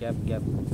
Gap gap.